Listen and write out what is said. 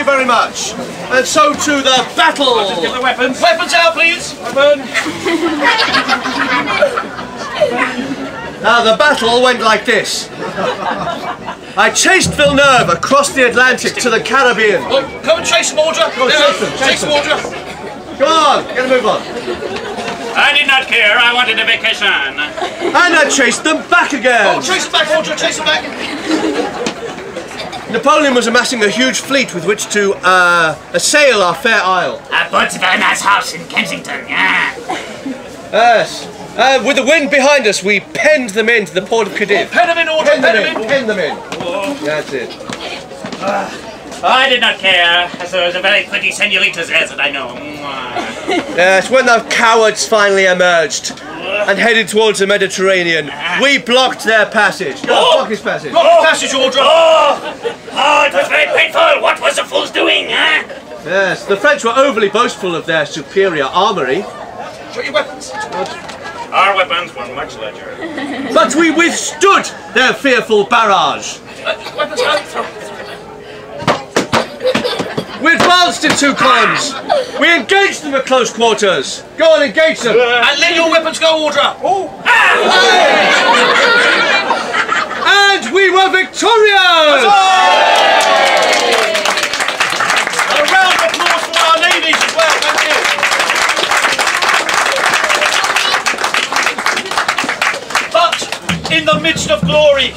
you very much. And so to the battle. Get the weapons. Weapons out, please. Weapon. Now the battle went like this. I chased Villeneuve across the Atlantic to the Caribbean. Oh, come and chase them, Audra. Go on, chase them, chase chase them, them. Come on, get a move on. I did not care. I wanted a vacation. And I chased them back again. Oh, chase them back, Audra. Chase them back. Napoleon was amassing a huge fleet with which to uh, assail our fair isle. I bought a very nice house in Kensington, yeah. Yes. Uh, with the wind behind us, we penned them into the port of Cadiz. Pen them in, Audra. Pen Pen them in, in. pen them in. That's it. I did not care, as there was a very pretty senoritas there that I know. Yes, when the cowards finally emerged and headed towards the Mediterranean, we blocked their passage. Go on, block his passage. Block the passage, Audra. Oh, it was very painful. What was the fools doing, huh? Yes, the French were overly boastful of their superior armoury, Show your weapons. Our weapons were much larger. but we withstood their fearful barrage. Uh, weapons out. We advanced in two columns. We engaged them at close quarters. Go on, engage them. And let your weapons go, Audra. Oh. And we were victorious! A round of applause for our ladies as well. Thank you. But in the midst of glory,